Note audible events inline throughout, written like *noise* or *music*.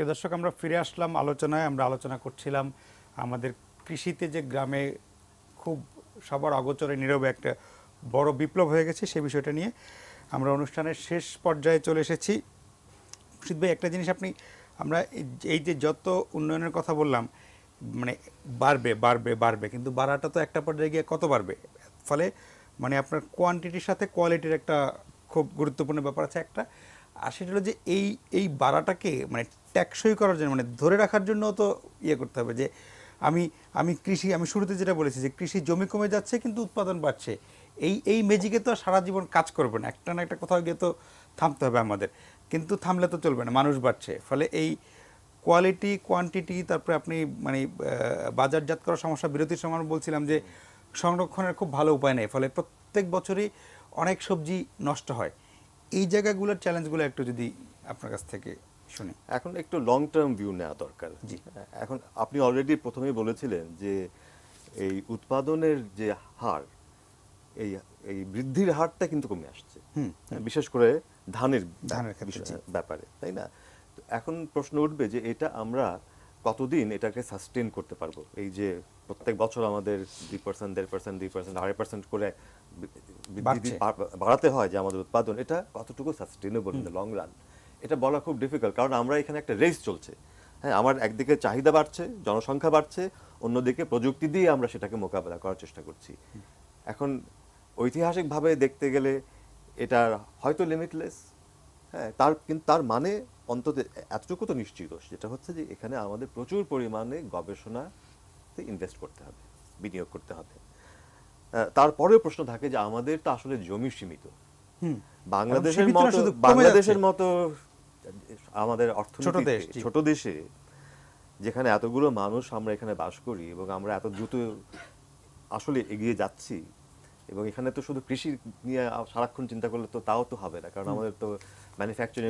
প্রিয় দর্শক, আমরা ফিরে আসলাম আলোচনায়। আমরা আলোচনা করছিলাম আমাদের কৃষিতে যে গ্রামে খুব সবার অগোচরে নীরবে একটা বড় বিপ্লব হয়ে গেছে সেই বিষয়টা নিয়ে আমরা অনুষ্ঠানের শেষ পর্যায়ে চলে এসেছি। মুর্শিদ ভাই, একটা জিনিস আপনি, আমরা এই- যে যত উন্নয়নের কথা বললাম মানে বাড়বে বাড়বে বাড়বে, কিন্তু বাড়াটা তো একটা পর্যায়ে গিয়ে কত বাড়বে? ফলে মানে আপনার কোয়ান্টিটির সাথে কোয়ালিটির একটা খুব গুরুত্বপূর্ণ ব্যাপার আছে একটা। আর সেটা হলো যে এই এই বাড়াটাকে মানে ট্যাক্সই করার জন্য মানে ধরে রাখার জন্য তো ইয়ে করতে হবে যে আমি আমি কৃষি, আমি শুরুতে যেটা বলেছি যে কৃষি জমি কমে যাচ্ছে কিন্তু উৎপাদন বাড়ছে। এই এই মেজিকে তো সারা জীবন কাজ করবে না। একটা না একটা কোথাও গিয়ে তো থামতে হবে আমাদের। কিন্তু থামলে তো চলবে না, মানুষ বাড়ছে। ফলে এই কোয়ালিটি কোয়ান্টিটি তারপরে আপনি মানে বাজারজাত করার সমস্যা, বিরতির সময় বলছিলাম যে সংরক্ষণের খুব ভালো উপায় নেই। ফলে প্রত্যেক বছরই অনেক সবজি নষ্ট হয়। এই জায়গাগুলোর চ্যালেঞ্জগুলো একটু যদি আপনার কাছ থেকে শুনি। এখন একটু লং টার্ম ভিউ নেওয়া দরকার। জি। এখন আপনি অলরেডি প্রথমেই বলেছিলেন যে এই উৎপাদনের যে হার এই এই বৃদ্ধির হারটা কিন্তু কমে আসছে। বিশেষ করে ধানের ধানের। ব্যাপারে তাই না? তো এখন প্রশ্ন উঠবে যে এটা আমরা কতদিন এটাকে সাস্টেন করতে পারব? এই যে প্রত্যেক বছর আমাদের দুই পার্সেন্ট দেড় পার্সেন্ট দুই পার্সেন্ট আড়াই পার্সেন্ট করে বাড়াতে হয় যে আমাদের উৎপাদন এটা কতটুকু সাস্টেনেবল লং রান এটা বলা খুব ডিফিকাল্ট কারণ আমরা এখানে একটা রেস চলছে। হ্যাঁ আমার একদিকে চাহিদা বাড়ছে জনসংখ্যা বাড়ছে অন্যদিকে প্রযুক্তি দিয়ে আমরা সেটাকে মোকাবেলা করার চেষ্টা করছি। এখন ঐতিহাসিকভাবে দেখতে গেলে এটা হয়তো লিমিটলেস হ্যাঁ তার কিন্তু তার মানে অন্তত এতটুকু তো নিশ্চিত যেটা হচ্ছে যে এখানে আমাদের প্রচুর পরিমাণে গবেষণাতে ইনভেস্ট করতে হবে বিনিয়োগ করতে হবে। তারপরেও প্রশ্ন থাকে যে আমাদের তো আসলে জমি সীমিত। হুম। বাংলাদেশের মতো বাংলাদেশের মতো আমাদের অর্থনীতি ছোট দেশে যেখানে এতগুলো মানুষ আমরা এখানে বাস করি এবং আমরা এত দ্রুত আসলে এগিয়ে যাচ্ছি এবং এখানে তো শুধু কৃষি নিয়ে সারাক্ষণ চিন্তা করলে তো তাও তো হবে না কারণ আমাদের তো ম্যানুফ্যাকচারিং।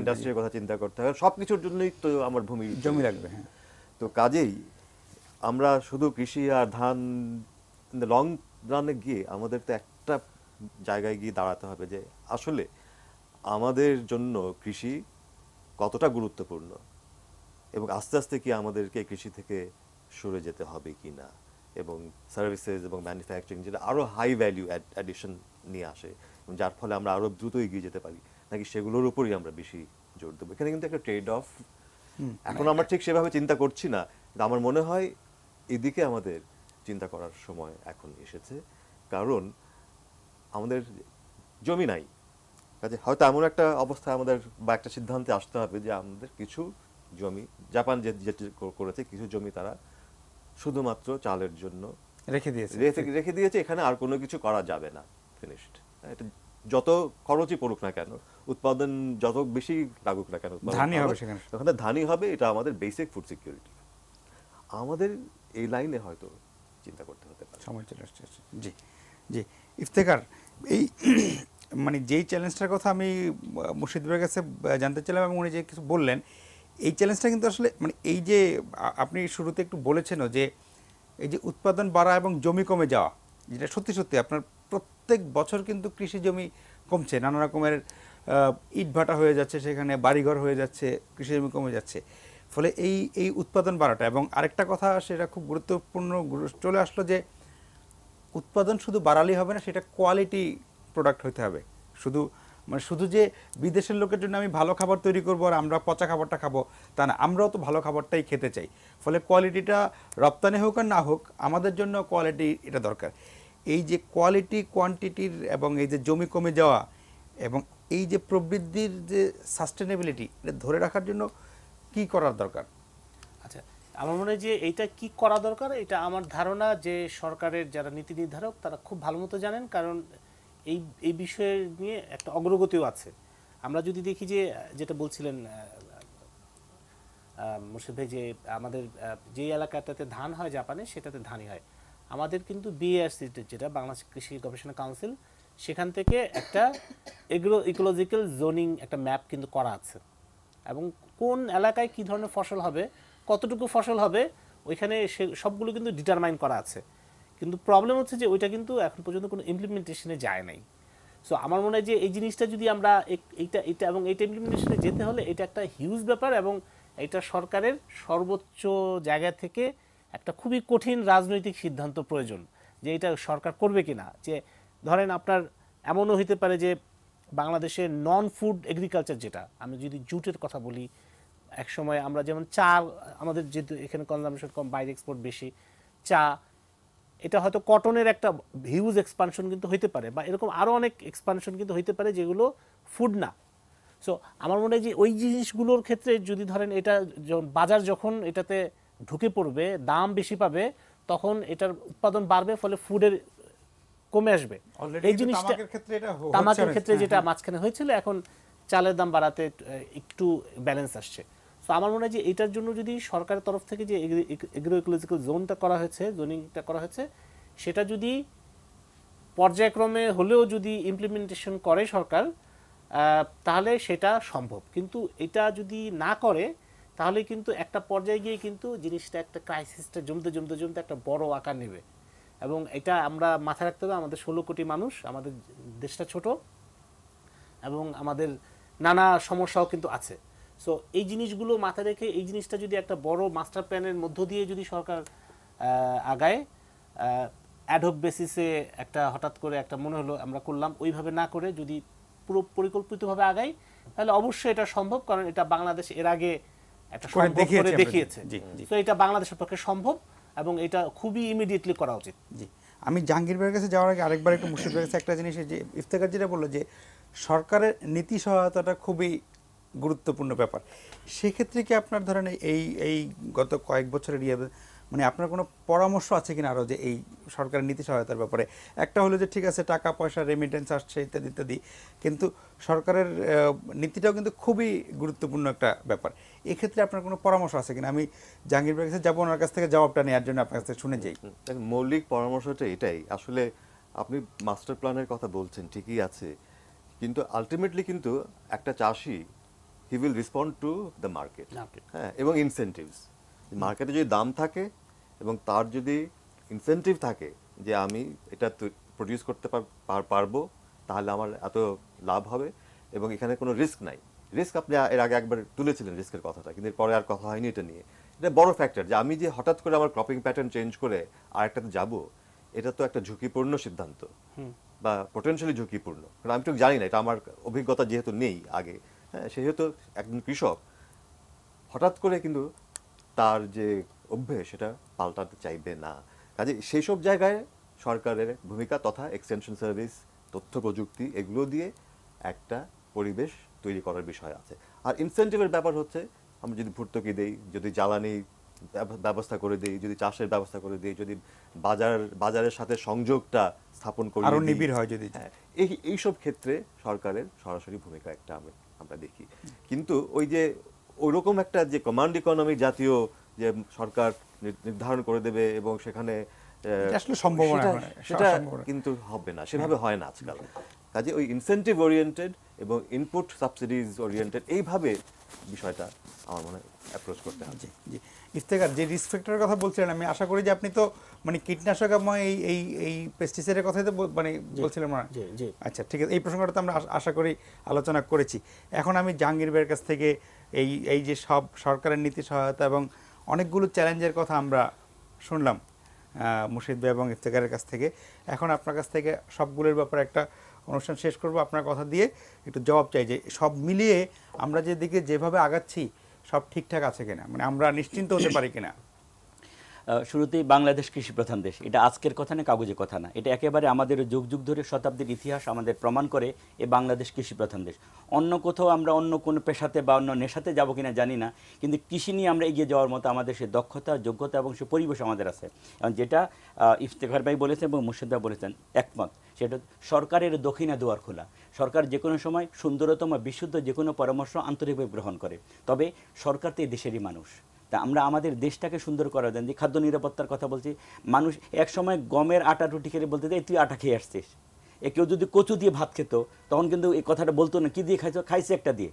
ইন্ডাস্ট্রির কথা চিন্তা করতে হবে সবকিছুর জন্যই তো আমার ভূমি জমি লাগবে হ্যাঁ। তো কাজেই আমরা শুধু কৃষি আর ধান লং রানে গিয়ে আমাদের তো একটা জায়গায় গিয়ে দাঁড়াতে হবে যে আসলে আমাদের জন্য কৃষি কতটা গুরুত্বপূর্ণ? এবং আস্তে আস্তে কি আমাদেরকে কৃষি থেকে সরে যেতে হবে কি না? এবং সার্ভিসেস এবং ম্যানুফ্যাকচারিং যেটা আরও হাই ভ্যালু অ্যাডিশন নিয়ে আসে যার ফলে আমরা আরও দ্রুত এগিয়ে যেতে পারি নাকি সেগুলোর উপরই আমরা বেশি জোর দেবো? এখানে কিন্তু একটা ট্রেড অফ এখন আমরা ঠিক সেভাবে চিন্তা করছি না আমার মনে হয় এদিকে আমাদের চিন্তা করার সময় এখন এসেছে কারণ আমাদের জমি নাই। কাজে। হয়তো এমন একটা অবস্থায় আমাদের বা একটা সিদ্ধান্তে আসতে হবে যে আমাদের কিছু জমি জাপান যে যেটি করেছে কিছু জমি তারা শুধুমাত্র চালের জন্য রেখে দিয়েছে। রেখে দিয়েছে এখানে আর কোনো কিছু করা যাবে না ফিনিশড এটা যত খরচই পড়ুক না কেন উৎপাদন যত বেশি লাগুক না কেন ধানই হবে সেখানে। ওখানে ধানই হবে এটা আমাদের বেসিক ফুড সিকিউরিটি আমাদের এই লাইনে হয়তো চিন্তা করতে হতে পারে। সময় চলে আসছে। জি জি। ইফতেখার এই মানে যেই চ্যালেঞ্জটার কথা আমি মুর্শিদ ভাইয়ের কাছে জানতে চাইলাম এবং উনি যে কিছু বললেন, এই চ্যালেঞ্জটা কিন্তু আসলে মানে এই যে আপনি শুরুতে একটু বলেছেনও যে, এই যে উৎপাদন বাড়া এবং জমি কমে যাওয়া, যেটা সত্যি সত্যি আপনার প্রত্যেক বছর কিন্তু কৃষি জমি কমছে, নানা রকমের ইটভাটা হয়ে যাচ্ছে সেখানে, বাড়িঘর হয়ে যাচ্ছে, কৃষি জমি কমে যাচ্ছে। ফলে এই এই উৎপাদন বাড়াটা, এবং আরেকটা কথা সেটা খুব গুরুত্বপূর্ণ, চলে আসলো যে, উৎপাদন শুধু বাড়ালেই হবে না, সেটা কোয়ালিটি প্রোডাক্ট হতে হবে। শুধু মানে শুধু যে বিদেশের লোকের জন্য আমি ভালো খাবার তৈরি করব আর আমরা পচা খাবারটা খাব, তা না। আমরাও তো ভালো খাবারটাই খেতে চাই। ফলে কোয়ালিটিটা রপ্তানি হোক আর না হোক, আমাদের জন্য কোয়ালিটি এটা দরকার। এই যে কোয়ালিটি কোয়ান্টিটির এবং এই যে জমি কমে যাওয়া এবং এই যে প্রবৃদ্ধির যে সাস্টেনেবিলিটি এটা ধরে রাখার জন্য কি করার দরকার? আচ্ছা আমার মনে হয় যে এইটা কি করা দরকার? এটা আমার ধারণা যে সরকারের যারা নীতি নির্ধারক, তারা খুব ভালো মতো জানেন। কারণ এই এই বিষয়ে নিয়ে একটা অগ্রগতিও আছে। আমরা যদি দেখি যে, যেটা বলছিলেন মুর্শিদ ভাই যে, আমাদের যে এলাকাটাতে ধান হয় জাপানে, সেটাতে ধানই হয়। আমাদের কিন্তু বিএআরসি যেটা বাংলাদেশ কৃষি গবেষণা কাউন্সিল, সেখান থেকে একটা এগ্রো ইকোলজিক্যাল জোনিং একটা ম্যাপ কিন্তু করা আছে। এবং কোন এলাকায় কি ধরনের ফসল হবে, কতটুকু ফসল হবে, ওইখানে সে, সবগুলো কিন্তু ডিটারমাইন করা আছে। কিন্তু প্রবলেম হচ্ছে যে ওইটা কিন্তু এখন পর্যন্ত কোনো ইমপ্লিমেন্টেশনে যায় নাই। সো আমার মনে হয় যে এই জিনিসটা যদি আমরা এইটা এটা এবং এইটা ইমপ্লিমেন্টেশনে যেতে হলে এটা একটা হিউজ ব্যাপার এবং এটা সরকারের সর্বোচ্চ জায়গা থেকে একটা খুবই কঠিন রাজনৈতিক সিদ্ধান্ত প্রয়োজন যে এটা সরকার করবে কিনা। যে ধরেন আপনার এমনও হতে পারে যে বাংলাদেশের নন ফুড এগ্রিকালচার যেটা, আমি যদি জুটের কথা বলি এক সময় আমরা যেমন চা আমাদের যেহেতু এখানে কনজামশন কম বাইরে এক্সপোর্ট বেশি, চা এটা হয়তো কটনের একটা হিউজ এক্সপানশন কিন্তু হইতে পারে বা এরকম আরও অনেক এক্সপানশন কিন্তু হইতে পারে যেগুলো ফুড না। সো আমার মনে হয় যে ওই জিনিসগুলোর ক্ষেত্রে যদি ধরেন এটা বাজার যখন এটাতে ঢুকে পড়বে দাম বেশি পাবে তখন এটার উৎপাদন বাড়বে ফলে ফুডের কমে আসবে। এই জিনিসটা তামাকের ক্ষেত্রে তামাকের ক্ষেত্রে হ্যাঁ, যেটা মাঝখানে হয়েছিল এখন চালের দাম বাড়াতে একটু ব্যালেন্স আসছে। তো আমার মনে হয় যে এটার জন্য যদি সরকারের তরফ থেকে যে এগ্রো ইকোলজিক্যাল জোনটা করা হয়েছে জোনিংটা করা হয়েছে, সেটা যদি পর্যায়ক্রমে হলেও যদি ইমপ্লিমেন্টেশন করে সরকার তাহলে সেটা সম্ভব। কিন্তু এটা যদি না করে, তাহলে কিন্তু একটা পর্যায়ে গিয়ে কিন্তু জিনিসটা একটা ক্রাইসিসটা জমতে জমতে জমতে একটা বড় আকার নেবে। এবং এটা আমরা মাথায় রাখতে হবে, আমাদের ষোলো কোটি মানুষ, আমাদের দেশটা ছোট, এবং আমাদের নানা সমস্যাও কিন্তু আছে। সো এই জিনিসগুলো মাথায় রেখে এই জিনিসটা যদি একটা বড় মাস্টার প্ল্যানের মধ্য দিয়ে যদি সরকার আগায় অ্যাডহক বেসিসে একটা হঠাৎ করে একটা মনে হলো আমরা করলাম ওইভাবে না করে যদি পুরো পরিকল্পিতভাবে আগাই তাহলে অবশ্যই এটা সম্ভব কারণ এটা বাংলাদেশ এর আগে একটা সম্ভব দেখিয়েছে করে দেখিয়েছে। জি, জি। তো এটা বাংলাদেশের পক্ষে সম্ভব এবং এটা খুবই ইমিডিয়েটলি করা উচিত। জি। আমি জাহাঙ্গীর ভাইয়ের কাছে যাওয়ার আগে আরেকবার একটু মুর্শিদ ভাইয়ের কাছে একটা জিনিস যে ইফতেখার যেটা বলল যে সরকারের নীতি সহায়তাটা খুবই গুরুত্বপূর্ণ ব্যাপার। সেক্ষেত্রে কি আপনার ধরেন এই এই গত কয়েক বছরের ইয়ে মানে আপনার কোনো পরামর্শ আছে কিনা আরও যে এই সরকারের নীতি সহায়তার ব্যাপারে? একটা হলো যে ঠিক আছে, টাকা, পয়সা রেমিটেন্স আসছে ইত্যাদি ইত্যাদি। কিন্তু সরকারের নীতিটাও কিন্তু খুবই গুরুত্বপূর্ণ একটা ব্যাপার। এক্ষেত্রে আপনার কোনো পরামর্শ আছে কিনা? আমি জাহাঙ্গীর ভাইয়ের কাছে যাব, ওনার কাছ থেকে জবাবটা নেওয়ার জন্য আপনার কাছ থেকে শুনে যাই। মৌলিক পরামর্শটা এটাই। আসলে আপনি মাস্টার প্ল্যানের কথা বলছেন, ঠিকই আছে। কিন্তু আলটিমেটলি কিন্তু একটা চাষি he will respond to the market হ্যাঁ এবং ইনসেন্টিভস মার্কেটে যদি দাম থাকে এবং তার যদি ইনসেন্টিভ থাকে যে আমি এটা প্রডিউস করতে পার- পার- পারব তাহলে আমার এত লাভ হবে এবং এখানে কোনো রিস্ক নাই। রিস্ক আপনি এর আগে একবার তুলেছিলেন রিস্কের কথাটা কিন্তু পরে আর কথা হয়নি এটা নিয়ে। এটা বড় ফ্যাক্টর যে আমি যে হঠাৎ করে আমার ক্রপিং প্যাটার্ন চেঞ্জ করে আরেকটাতে যাব এটা তো একটা ঝুঁকিপূর্ণ সিদ্ধান্ত বা পোটেনশিয়ালি ঝুঁকিপূর্ণ। কারণ আমি তো জানি না এটা আমার অভিজ্ঞতা যেহেতু নেই আগে। হ্যাঁ সেহেতু একজন কৃষক হঠাৎ করে কিন্তু তার যে অভ্যেস সেটা পাল্টাতে চাইবে না কাজে সেই সব জায়গায় সরকারের ভূমিকা তথা এক্সটেনশন সার্ভিস তথ্য প্রযুক্তি এগুলো দিয়ে একটা পরিবেশ তৈরি করার বিষয় আছে আর ইনসেন্টিভের ব্যাপার হচ্ছে আমরা যদি ভর্তুকি দেই যদি জ্বালানি ব্যবস্থা করে দিই যদি চাষের ব্যবস্থা করে দিই যদি বাজার বাজারের সাথে সংযোগটা স্থাপন করি আরও নিবিড় হয় যদি। হ্যাঁ, এই এইসব ক্ষেত্রে সরকারের সরাসরি ভূমিকা একটা আমরা আমরা দেখি কিন্তু ওই যে ওইরকম একটা যে কমান্ড ইকোনমি জাতীয় যে সরকার নির্ধারণ করে দেবে এবং সেখানে আসলে সম্ভাবনা সেটা-। কিন্তু হবে না সেভাবে হয় না আজকাল কাজে ওই ইনসেন্টিভ ওরিয়েন্টেড এবং ইনপুট সাবসিডিজ ওরিয়েন্টেড এইভাবে বিষয়টা আমার মনে অ্যাপ্রোচ করতে হবে। জি ইফতেখার যে রিস্ক ফ্যাক্টরের কথা বলছিলেন আমি আশা করি যে আপনি তো মানে কীটনাশকময় এই এই এই পেস্টিসাইডের কথাই তো মানে বলছিলেন মনে জি, জি। আচ্ছা ঠিক আছে। এই প্রসঙ্গটা তো আমরা আশা করি আলোচনা করেছি। এখন আমি জাহাঙ্গীর ভাইয়ের কাছ থেকে এই এই যে সব সরকারের নীতি সহায়তা এবং অনেকগুলো চ্যালেঞ্জের কথা আমরা শুনলাম মুর্শিদ ভাই এবং ইফতেখারের কাছ থেকে। এখন আপনার কাছ থেকে সবগুলোর ব্যাপারে একটা অনুষ্ঠান শেষ করব, আপনার কথা দিয়ে একটু জবাব চাই যে সব মিলিয়ে আমরা যেদিকে যেভাবে আগাচ্ছি, সব ঠিকঠাক আছে কিনা? মানে আমরা নিশ্চিন্ত হতে পারি কিনা? শুরুতেই বাংলাদেশ কৃষি প্রধান দেশ। এটা আজকের কথা না কাগজে কথা না। এটা একেবারে আমাদের যুগ যুগ ধরে শতাব্দীর ইতিহাস আমাদের প্রমাণ করে এ বাংলাদেশ কৃষি প্রধান দেশ। অন্য কোথাও আমরা অন্য কোনো পেশাতে বা অন্য নেশাতে যাব কিনা জানি না, কিন্তু কৃষি নিয়ে আমরা এগিয়ে যাওয়ার মতো আমাদের সে দক্ষতা, যোগ্যতা এবং সে পরিবেশ আমাদের আছে। এবং যেটা ইফতেখার ভাই বলেছেন এবং মুর্শিদ বলেছেন, একমত। সেটা সরকারের দক্ষিণা দুয়ার খোলা। সরকার যে কোনো সময় সুন্দরতম, বিশুদ্ধ যে কোনো পরামর্শ আন্তরিকভাবে গ্রহণ করে। তবে সরকার তো এই দেশেরই মানুষ। তা আমরা আমাদের দেশটাকে সুন্দর করার জন্য, যে খাদ্য নিরাপত্তার কথা বলছি, মানুষ এক সময় গমের আটা রুটি খেলে বলতে যে তুই আটা খেয়ে আসছিস। এ কেউ যদি কচু দিয়ে ভাত খেত, তখন কিন্তু এই কথাটা বলতো না, কি দিয়ে খাইছো? খাইছে একটা দিয়ে।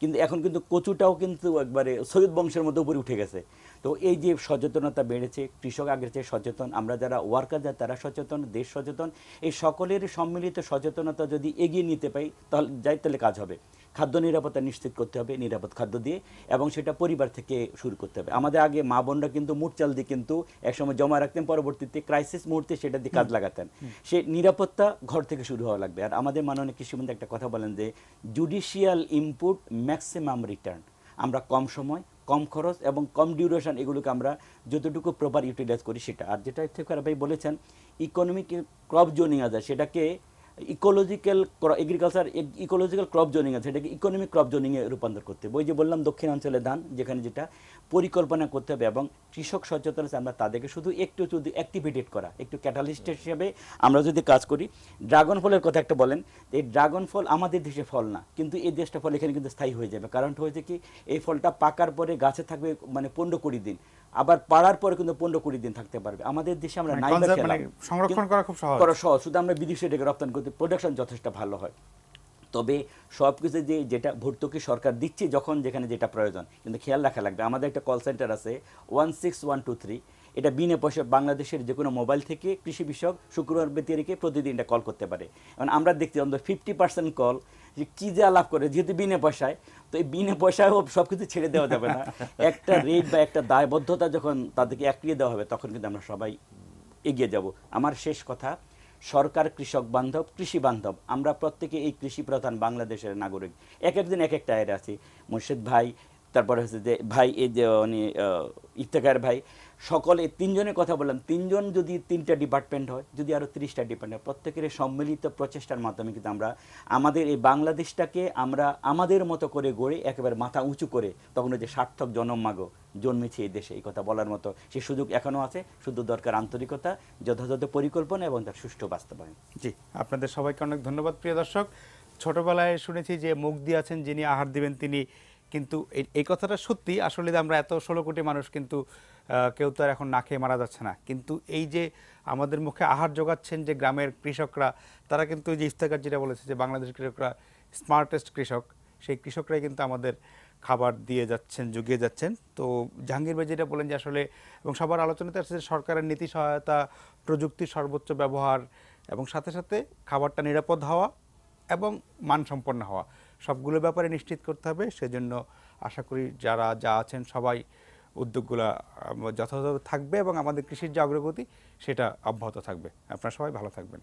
কিন্তু এখন কিন্তু কচুটাও কিন্তু একবারে সৈয়দ বংশের মতো উপরে উঠে গেছে। তো এই যে সচেতনতা বেড়েছে, কৃষক আগের চেয়ে সচেতন, আমরা যারা ওয়ার্কার যারা তারা সচেতন, দেশ সচেতন, এই সকলের সম্মিলিত সচেতনতা যদি এগিয়ে নিতে পাই, তাহলে যাই তাহলে কাজ হবে। খাদ্য নিরাপত্তা নিশ্চিত করতে হবে নিরাপদ খাদ্য দিয়ে এবং সেটা পরিবার থেকে শুরু করতে হবে। আমাদের আগে মা বোনরা কিন্তু মুঠ চাল দিয়ে কিন্তু একসময় জমা রাখতেন পরবর্তীতে ক্রাইসিস মুহূর্তে সেটা দিয়ে কাজ লাগাতেন। সে নিরাপত্তা ঘর থেকে শুরু হওয়া লাগবে। আর আমাদের মাননীয় কৃষিমন্ত্রী একটা কথা বলেন যে জুডিশিয়াল ইনপুট ম্যাক্সিমাম রিটার্ন আমরা কম সময় কম খরচ এবং কম ডিউরেশন এগুলোকে আমরা যতটুকু প্রপার ইউটিলাইজ করি সেটা। আর যেটা ইফতেখার ভাই বলেছেন ইকোনমিক ক্রপ জোনিং আছে সেটাকে ecological agriculture ecological crop zoning আছে সেটাকে ইকোনমিক ক্রপ জোনিংয়ে রূপান্তর করতে হবে। ওই যে বললাম দক্ষিণাঞ্চলে ধান যেখানে যেটা পরিকল্পনা করতে হবে এবং কৃষক সচেতন আমরা তাদেরকে শুধু একটু যদি অ্যাক্টিভেটেড করা একটু ক্যাটালিস্ট হিসেবে আমরা যদি কাজ করি ড্রাগন ফলের কথা একটা বলেন এই ড্রাগন ফল আমাদের দেশে ফল না কিন্তু এই দেশটা ফল এখানে কিন্তু স্থায়ী হয়ে যাবে। কারণটা হয়েছে কি এই ফলটা পাকার পরে গাছে থাকবে মানে পনেরো কুড়ি দিন। আবার পাড়ার পরে কিন্তু পনেরো কুড়ি দিন থাকতে পারবে। আমাদের দেশে আমরা মানে নাই। মানে সংরক্ষণ করা খুব সহজ। করা সহজ। শুধু আমরা বিদেশে এটাকে রপ্তানি করতে প্রোডাকশন যথেষ্ট ভালো হয়। তবে সব কিছু যে যেটা ভর্তুকি সরকার দিচ্ছে যখন যেখানে যেটা প্রয়োজন কিন্তু খেয়াল রাখা লাগবে। আমাদের একটা কল সেন্টার আছে one six one two three এটা বিনা পয়সা বাংলাদেশের যে কোনো মোবাইল থেকে কৃষি বিষয়ক শুক্রবার ব্যতিরেকে প্রতিদিন এটা কল করতে পারে। কারণ আমরা দেখছি অন্তত ফিফটি পার্সেন্ট কল যে কী যে আলাপ করে যেহেতু বিনা পয়সায় তো এই বিনা পয়সায় সব কিছু ছেড়ে দেওয়া যাবে না। *laughs* একটা রেট বা একটা দায়বদ্ধতা যখন তাদেরকে একটিয়ে দেওয়া হবে তখন কিন্তু আমরা সবাই এগিয়ে যাব। আমার শেষ কথা সরকার কৃষক বান্ধব কৃষি বান্ধব আমরা প্রত্যেকে এই কৃষি প্রধান বাংলাদেশের নাগরিক। এক একদিন এক একটা এর আছি। মুর্শিদ ভাই তারপরে হচ্ছে যে ভাই এই যে উনি আহ, ইফতেখার ভাই সকলে, তিনজনের কথা বললাম, তিনজন যদি তিনটা ডিপার্টমেন্ট হয়, যদি আরও তিরিশটা ডিপার্টমেন্ট প্রত্যেকের সম্মিলিত প্রচেষ্টার মাধ্যমে কিন্তু আমরা আমাদের এই বাংলাদেশটাকে আমরা আমাদের মতো করে গড়ে একেবারে মাথা উঁচু করে তখন যে সার্থক জনমাগো জন্মেছে এই দেশে, এই কথা বলার মতো সে সুযোগ এখনও আছে, শুধু দরকার আন্তরিকতা, যথাযথ পরিকল্পনা এবং তার সুষ্ঠু বাস্তবায়ন। জি, আপনাদের সবাইকে অনেক ধন্যবাদ, প্রিয় দর্শক। ছোটবেলায় শুনেছি যে মুখ দিয়ে আছেন যিনি আহার দিবেন, তিনি কিন্তু এই- কথাটা সত্যি। আসলে আমরা এত ষোলো কোটি মানুষ কিন্তু কেউ তো আর এখন না খেয়ে মারা যাচ্ছে না। কিন্তু এই যে আমাদের মুখে আহার যোগাচ্ছেন যে গ্রামের কৃষকরা, তারা কিন্তু যে ইফতেকার যেটা বলেছে যে বাংলাদেশের কৃষকরা স্মার্টেস্ট কৃষক, সেই কৃষকরাই কিন্তু আমাদের খাবার দিয়ে যাচ্ছেন, জুগিয়ে যাচ্ছেন। তো জাহাঙ্গীর ভাই যেটা বলেন যে আসলে, এবং সবার আলোচনাতে আসছে যে সরকারের নীতি সহায়তা, প্রযুক্তির সর্বোচ্চ ব্যবহার, এবং সাথে সাথে খাবারটা নিরাপদ হওয়া এবং মানসম্পন্ন হওয়া, সবগুলো ব্যাপারে নিশ্চিত করতে হবে। সেজন্য আশা করি যারা যা আছেন সবাই উদ্যোগগুলো যথাযথ থাকবে এবং আমাদের কৃষির যে অগ্রগতি, সেটা অব্যাহত থাকবে। আপনারা সবাই ভালো থাকবেন।